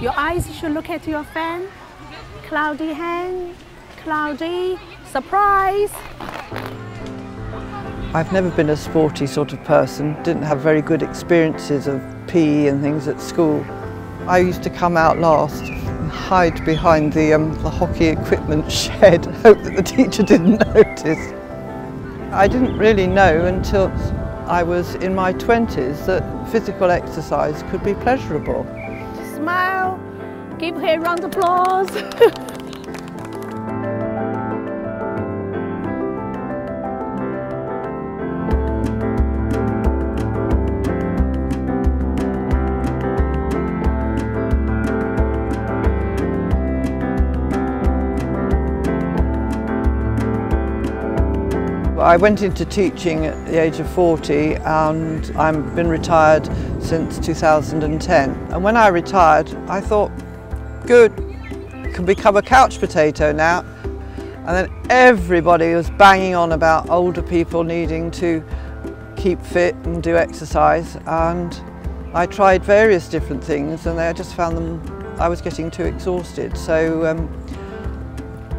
Your eyes should look at your fan. Cloudy hand, cloudy, surprise. I've never been a sporty sort of person, didn't have very good experiences of PE and things at school. I used to come out last and hide behind the, um, the hockey equipment shed, hope that the teacher didn't notice. I didn't really know until I was in my 20s that physical exercise could be pleasurable. Smile, give her round of applause. I went into teaching at the age of 40 and I've been retired since 2010. And when I retired, I thought, good, can become a couch potato now. And then everybody was banging on about older people needing to keep fit and do exercise. And I tried various different things and I just found them, I was getting too exhausted. So um,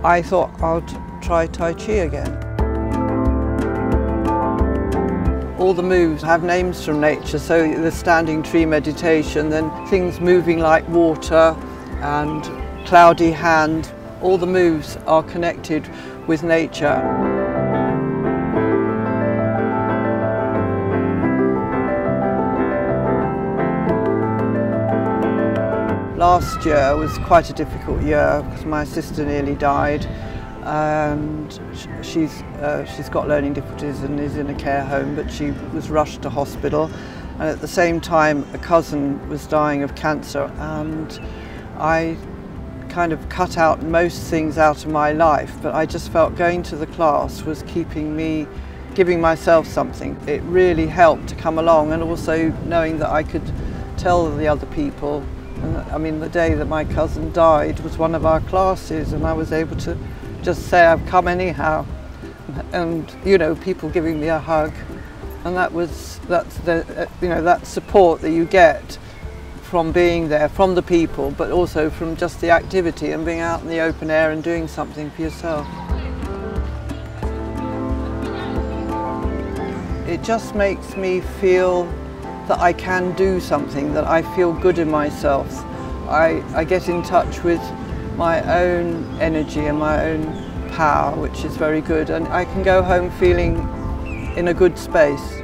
I thought I'd try Tai Chi again. All the moves have names from nature, so the standing tree meditation, then things moving like water and cloudy hand, all the moves are connected with nature. Last year was quite a difficult year because my sister nearly died and she's uh, she's got learning difficulties and is in a care home but she was rushed to hospital. And at the same time a cousin was dying of cancer and I kind of cut out most things out of my life but I just felt going to the class was keeping me giving myself something. It really helped to come along and also knowing that I could tell the other people. And I mean the day that my cousin died was one of our classes and I was able to just say I've come anyhow and you know people giving me a hug. And that was that's the uh, you know that support that you get from being there from the people but also from just the activity and being out in the open air and doing something for yourself. It just makes me feel that I can do something that I feel good in myself. I, I get in touch with my own energy and my own power, which is very good. And I can go home feeling in a good space.